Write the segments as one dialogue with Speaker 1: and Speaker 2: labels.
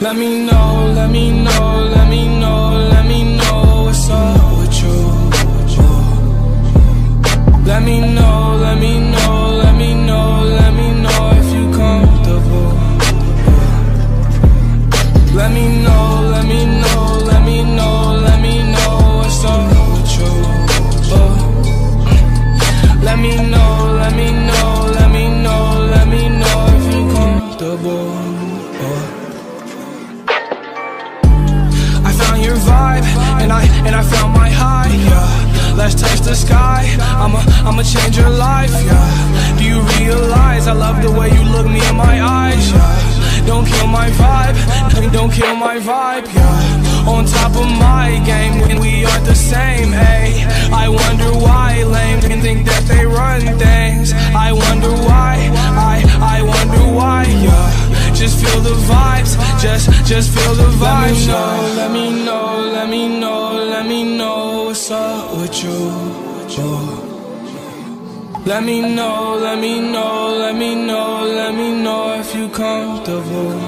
Speaker 1: Let me know, let me know, let me know, let me know what's up and I and I found my high. Yeah, let's touch the sky. I'ma I'ma change your life. Yeah, do you realize I love the way you look me in my eyes? Yeah, don't kill my vibe, don't kill my vibe. Yeah, on top of my game when we aren't the same. Hey, I wonder why feel the vibes. Just just feel the vibes. Let me know, let me know, let me know, let me know what's up with you. Let me know, let me know, let me know, let me know if you comfortable.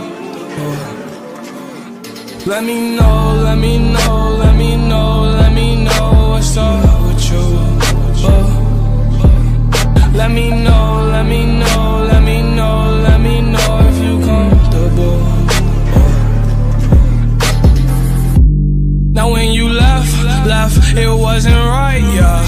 Speaker 1: Let me know, let me know, let me know, left, it wasn't right, yeah.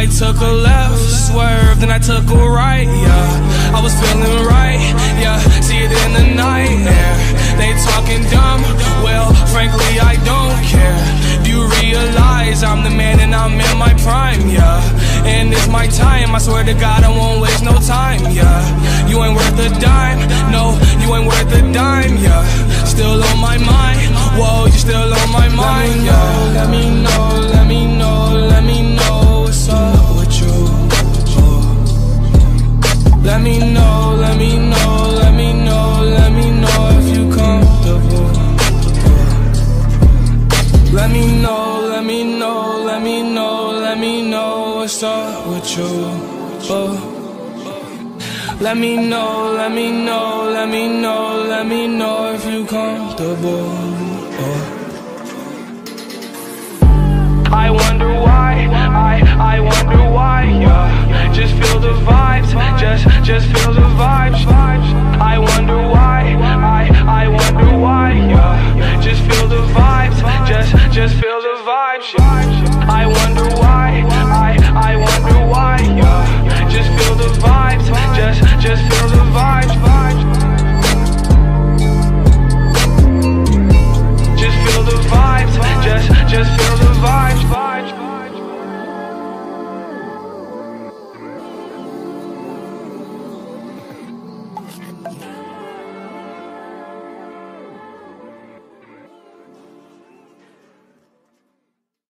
Speaker 1: I took a left, swerved, and I took a right, yeah. I was feeling right, yeah. See it in the night yeah They talking dumb, well, frankly, I don't care. Do you realize I'm the man and I'm in my prime, yeah? And it's my time, I swear to God, I won't waste no time, yeah. You ain't worth a dime, no, you ain't worth a dime, yeah. Still on my mind, whoa, you still on my mind, yeah. What's up with you. Oh. Let me know, let me know, let me know, let me know if you comfortable. Oh. I wonder why, I, I wonder why, yeah. Just feel the vibes, just, just feel